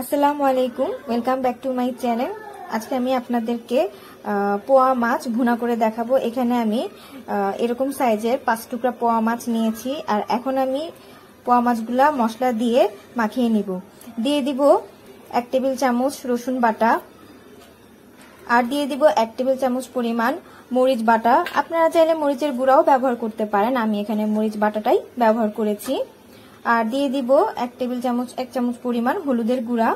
আসসালামু আলাইকুম welcome back to my channel আজকে আমি আপনাদেরকে পোয়া মাছ ভুনা করে দেখাবো। এখানে আমি এরকম সাইজের পাঁচ টুকরা পোয়া মাছ নিয়েছি আর এখন আমি পোয়া মাছগুলা মশলা দিয়ে মাখিয়ে নিব। দিয়ে দিব এক টেবিল চামচ রসুন বাটা আর দিয়ে দিব এক টেবিল চামচ পরিমাণ মরিচ বাটা। আপনারা চাইলে মরিচের গুঁড়াও ব্যবহার করতে পারেন। আমি এখানে মরিচ বাটাটাই ব্যবহার করেছি। আর দিয়ে দিব এক টেবিল চামচ, এক চামচ পরিমাণ হলুদের গুঁড়া।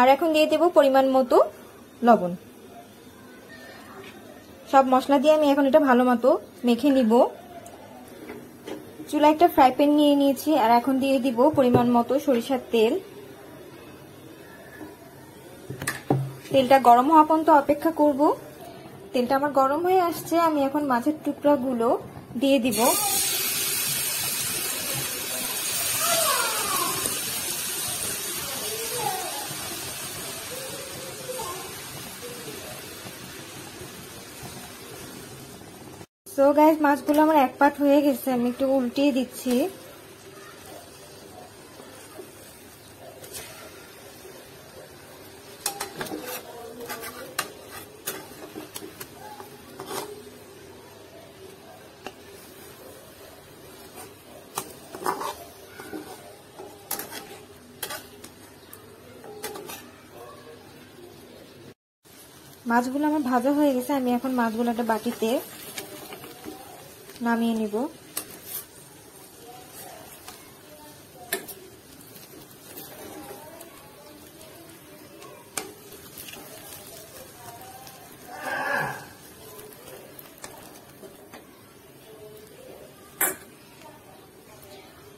আর এখন দিয়ে দেব পরিমাণ মতো লবণ। সব মশলা দিয়ে আমি এখন এটা ভালো মতো মেখে নিব। চুলা একটা ফ্রাই প্যান নিয়ে নিয়েছি, আর এখন দিয়ে দিব পরিমাণ মতো সরিষার তেল। তেলটা গরম হওয়া পর্যন্ত অপেক্ষা করব। তেলটা আমার গরম হয়ে আসছে, আমি এখন মাছের টুকরাগুলো দিয়ে দিব। সো গাইজ মাছগুলো আমার এক পাট হয়ে গেছে। আমি একটু উল্টিয়ে দিচ্ছি। মাছগুলো আমার ভাজা হয়ে গেছে। আমি এখন মাছগুলো একটা বাটিতে নামিয়ে নিব।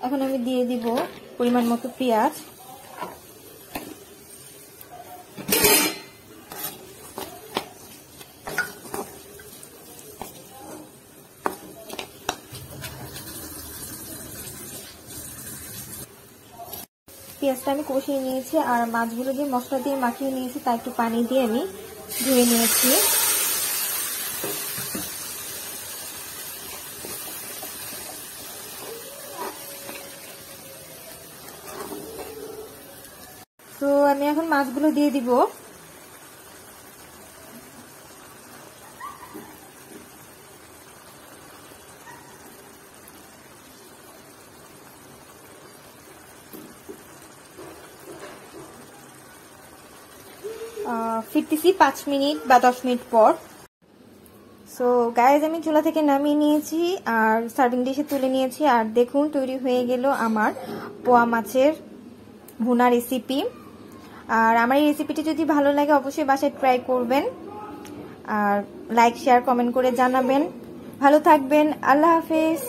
এখন আমি দিয়ে দিব পরিমাণ মতো পেঁয়াজ। পেঁয়াজটা আমি কষিয়ে নিয়েছি আর মাছগুলো যে মশলা দিয়ে মাখিয়ে নিয়েছি, তা একটু পানি দিয়ে আমি ধুয়ে নিয়েছি। তো আমি এখন মাছগুলো দিয়ে দিব। ফিরতেছি পাঁচ মিনিট বা দশ মিনিট পর। সো গায়েজ আমি চুলা থেকে নামিয়ে নিয়েছি আর সার্ভিং ডিশে তুলে নিয়েছি। আর দেখুন, তৈরি হয়ে গেল আমার পোয়া মাছের ভুনা রেসিপি আর আমার এই রেসিপিটি যদি ভালো লাগে, অবশ্যই বাসায় ট্রাই করবেন। আর লাইক শেয়ার কমেন্ট করে জানাবেন। ভালো থাকবেন। আল্লাহ হাফেজ।